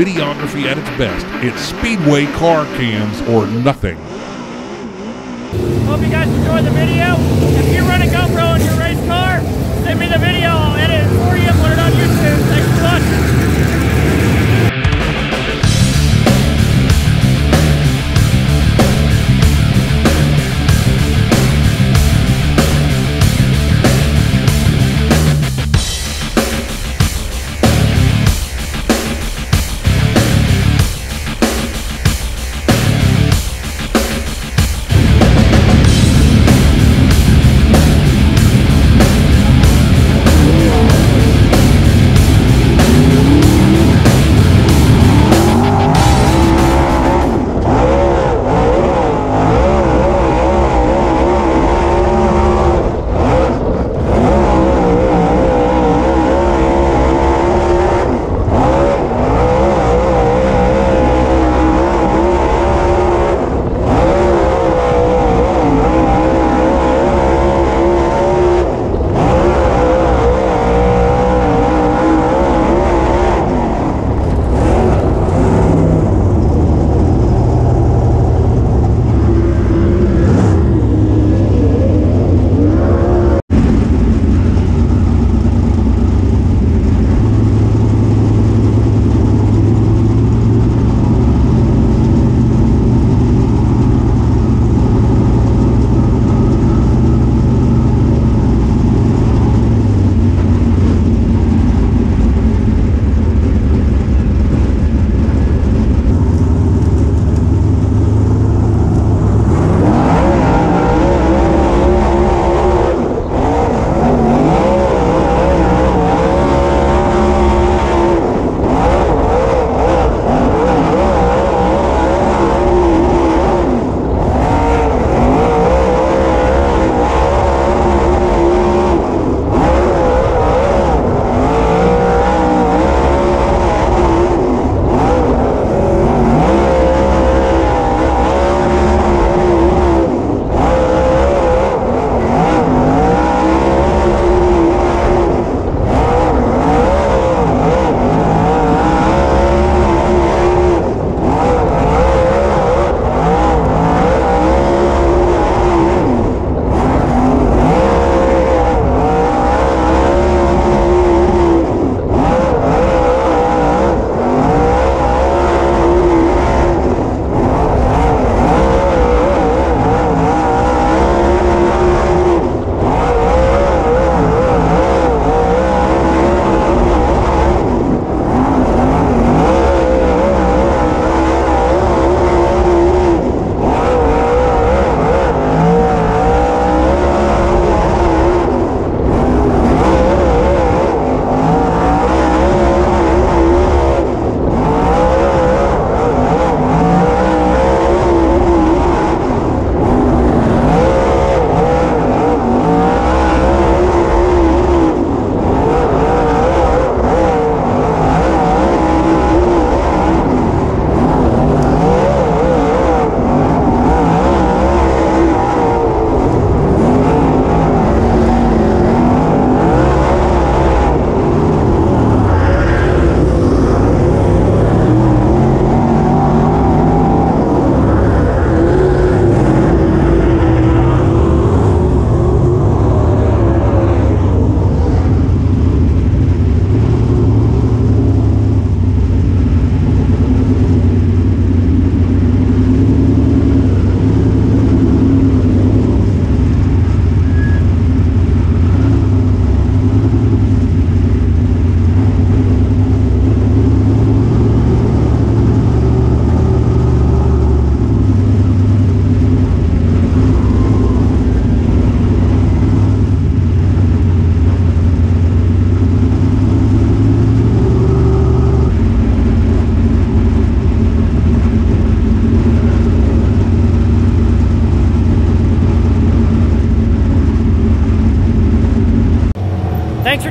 Videography at its best. It's Speedway car cams or nothing. Hope you guys enjoyed the video. If you run a GoPro in your race car, send me the video. I'll edit it for you, put it on YouTube. Thanks for watching.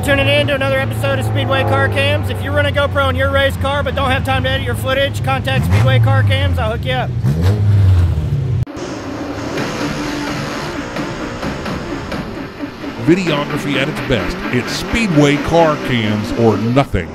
Tuning in to another episode of Speedway Car Cams. If you run a GoPro in your race car but don't have time to edit your footage, contact Speedway Car Cams. I'll hook you up. Videography at its best. It's Speedway car cams or nothing.